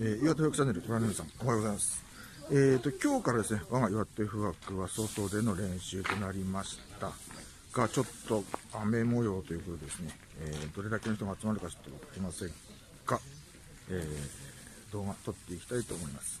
えー、岩手ワークチャンネルご覧の皆さんおはようございます。えーと今日からですね我が岩手富学は外での練習となりました。がちょっと雨模様ということでですね、えー、どれだけの人が集まるかちょっとわかりませんが、えー、動画撮っていきたいと思います。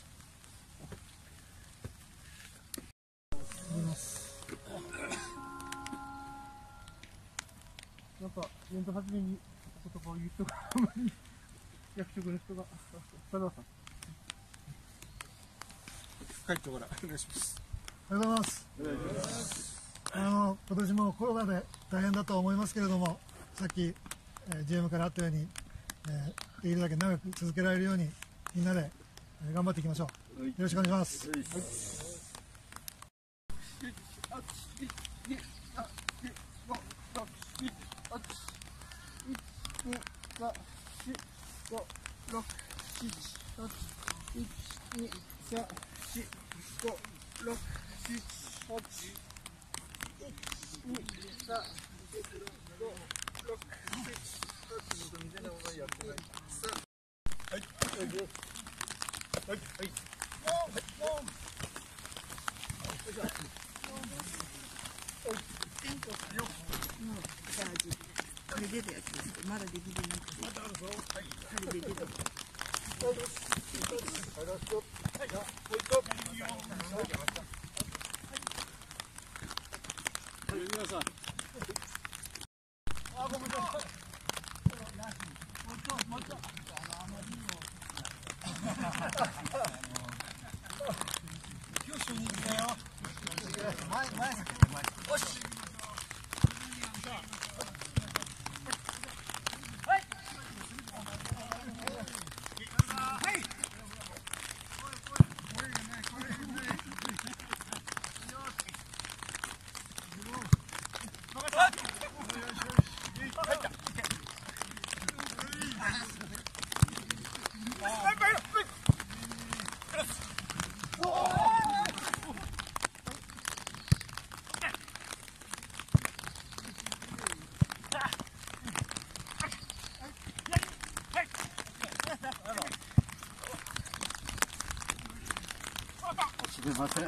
ント始めに言葉を言う人があんまり役職の人が、佐川さん。会長からお願いします。おはようございます。あの今年もコロナで大変だと思いますけれども、さっき、えー GM からあったように、えーできるだけ長く続けられるように、みんなで、えー頑張っていきましょう。よろしくお願いします。これはい。为什？すみません。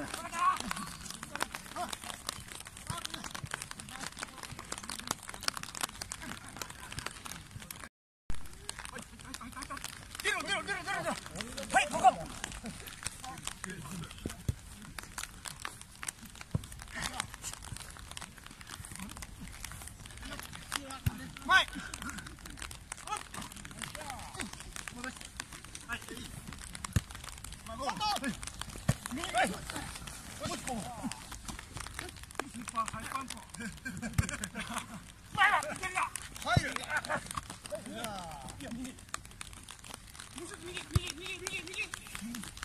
Беги, беги, беги, беги, беги!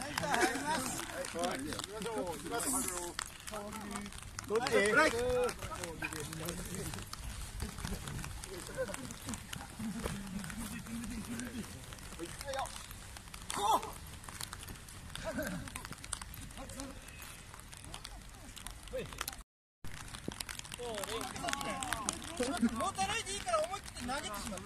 どっち持たないでいいから思い切って投げてしまう。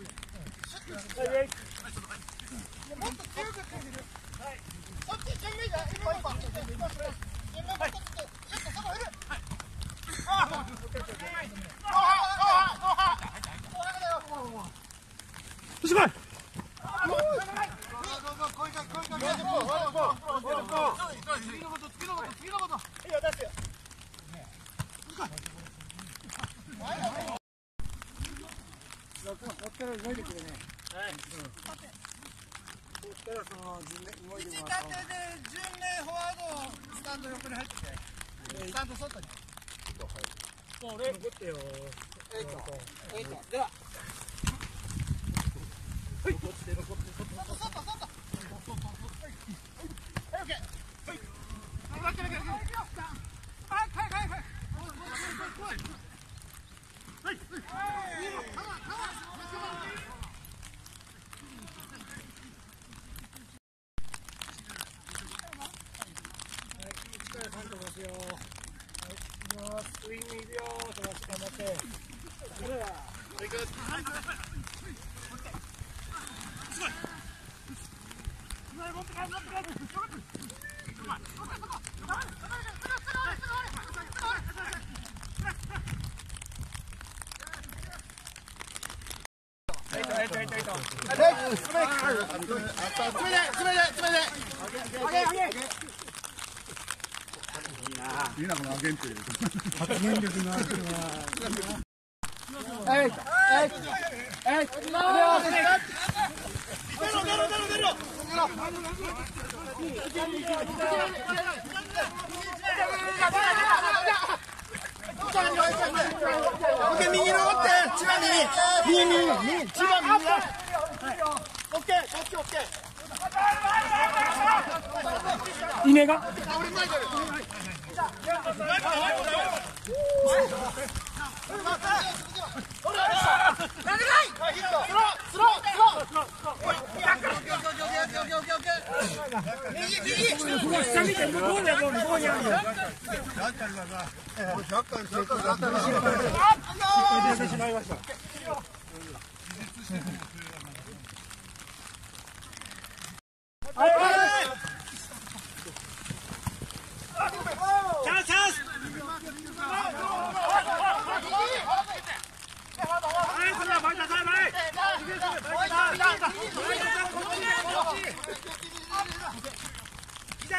持ってる動て。ったらその順目動い。てもらうと順フォワードスタンド横に入っててスタンド外にそ残ってよエイトエイトでは。飛ばすよはい、行きますスイングいくよ飛ばし頑張ってほら行くすごいうまい持って帰る持って帰るうまいはい、はい、はい、はい、はい。はい、はい、みな発言力のある人はえいえいえいがサッカー失敗してしまい。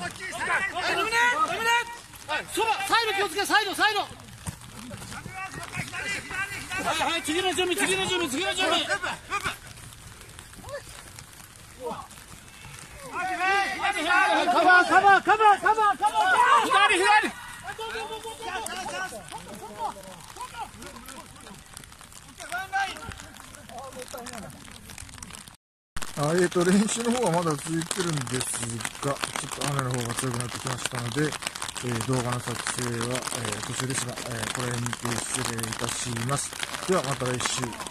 左左はい、えっ、と、練習の方はまだ続いてるんですが、ちょっと雨の方が強くなってきましたので、えー、動画の作成は、えー、途中ですが、えー、これにて失礼いたします。ではまた来週。